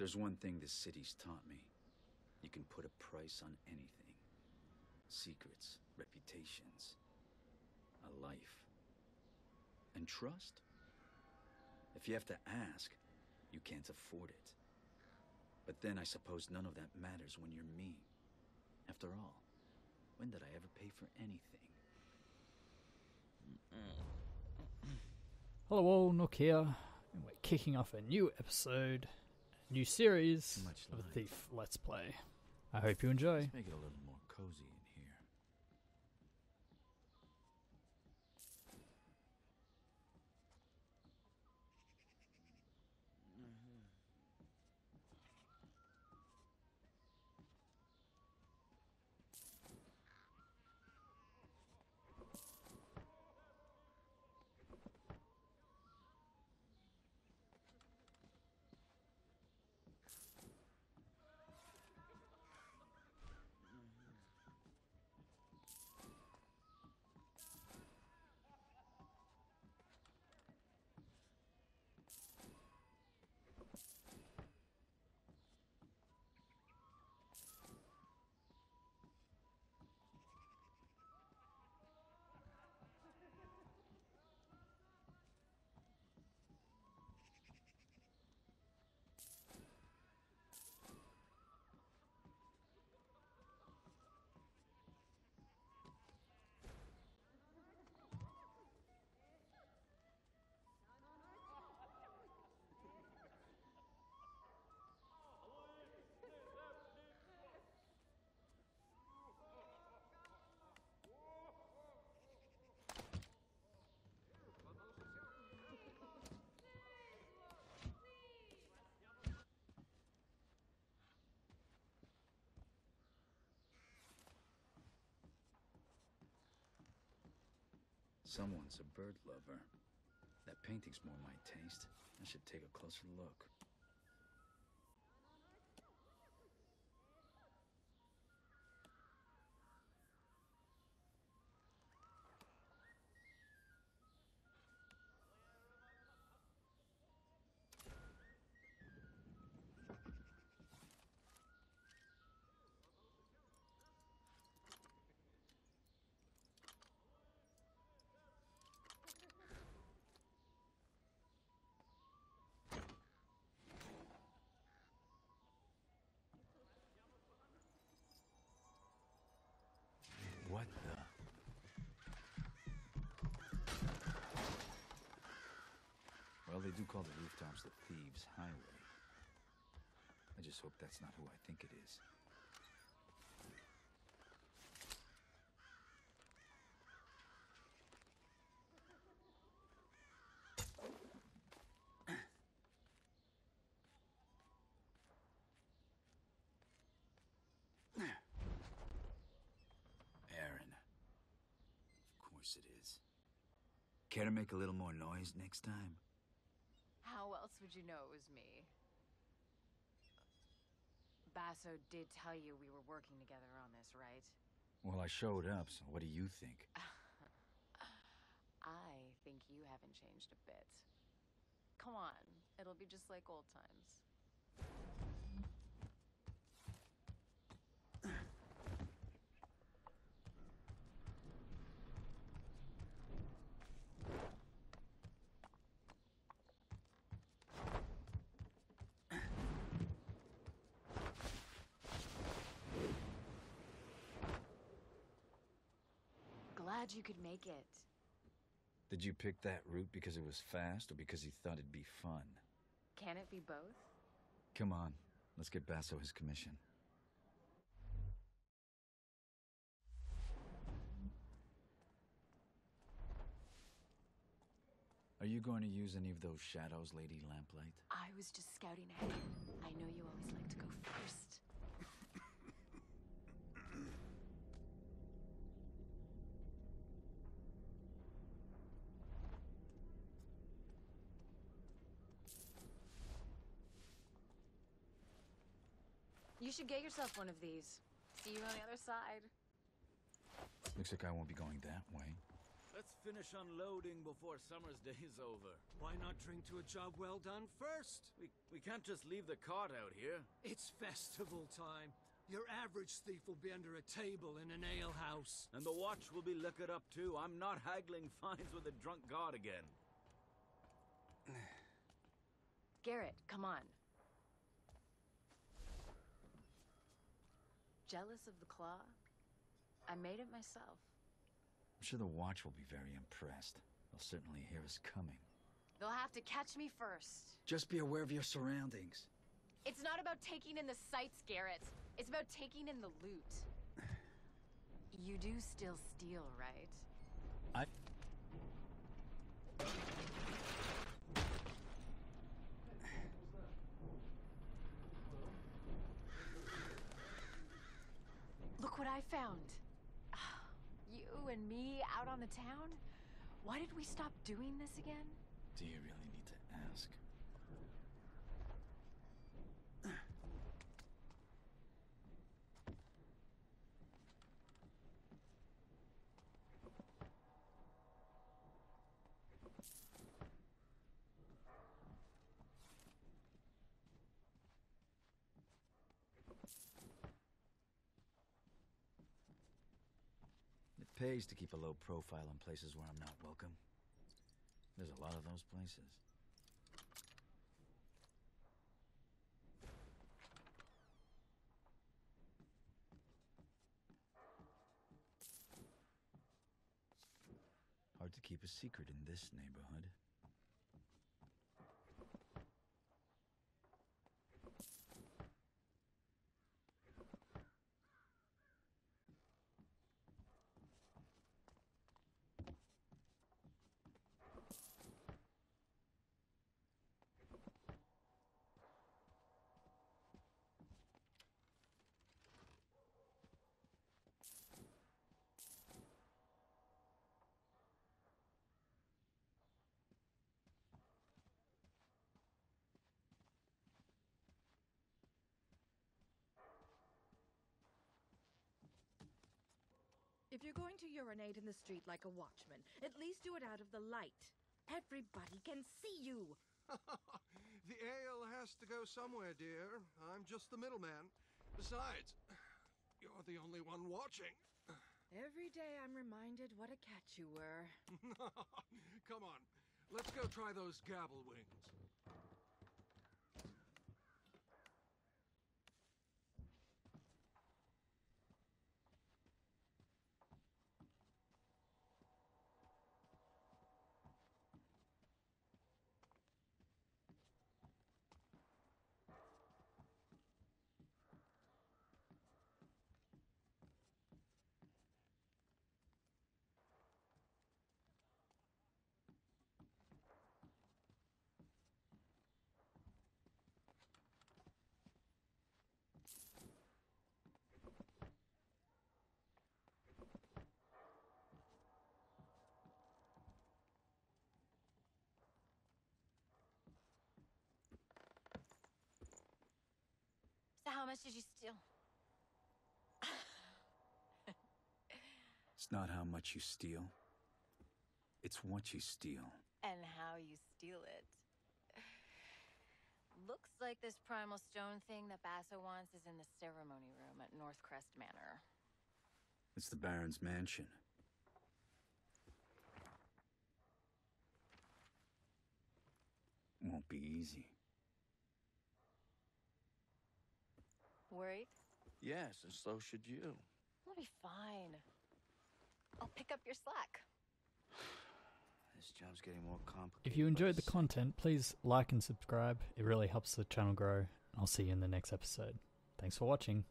there's one thing this city's taught me. You can put a price on anything. Secrets, reputations, a life. And trust? If you have to ask, you can't afford it. But then I suppose none of that matters when you're me. After all, when did I ever pay for anything? Hello all, Nook here, and we're kicking off a new episode, new series Much of like. Thief Let's Play. I hope you enjoy. Let's make it a little more cozy in here. Someone's a bird lover. That painting's more my taste. I should take a closer look. What the? Well, they do call the rooftops the Thieves' Highway. I just hope that's not who I think it is. Erin. Of course it is. Care to make a little more noise next time? Else would you know it was me? Basso did tell you we were working together on this, right? Well, I showed up, so what do you think? I think you haven't changed a bit. Come on, it'll be just like old times. Glad you could make it. Did you pick that route because it was fast or because you thought it'd be fun? Can it be both? Come on, let's get Basso his commission. Are you going to use any of those shadows, Lady Lamplight? I was just scouting ahead. I know you always like to go first. You should get yourself one of these. See you on the other side. Looks like I won't be going that way. Let's finish unloading before summer's day's over. Why not drink to a job well done first? We, we can't just leave the cart out here. It's festival time. Your average thief will be under a table in an alehouse. And the watch will be liquored up too. I'm not haggling fines with a drunk guard again. Garrett, come on. Jealous of the claw? I made it myself. I'm sure the watch will be very impressed. They'll certainly hear us coming. They'll have to catch me first. Just be aware of your surroundings. It's not about taking in the sights, Garrett. It's about taking in the loot. You do still steal, right? I. what I found. You and me out on the town? Why did we stop doing this again? Do you really need to ask? Pays to keep a low profile in places where I'm not welcome. There's a lot of those places. Hard to keep a secret in this neighborhood. If you're going to urinate in the street like a watchman, at least do it out of the light. Everybody can see you. the ale has to go somewhere, dear. I'm just the middleman. Besides, you're the only one watching. Every day I'm reminded what a catch you were. Come on, let's go try those gabble wings. How much did you steal? It's not how much you steal, it's what you steal. And how you steal it. Looks like this primal stone thing that Basso wants is in the ceremony room at Northcrest Manor. It's the Baron's mansion. Won't be easy. Worried? Yes, and so should you. We'll be fine. I'll pick up your slack. This job's getting more complicated. If you enjoyed the content, please like and subscribe. It really helps the channel grow. I'll see you in the next episode. Thanks for watching.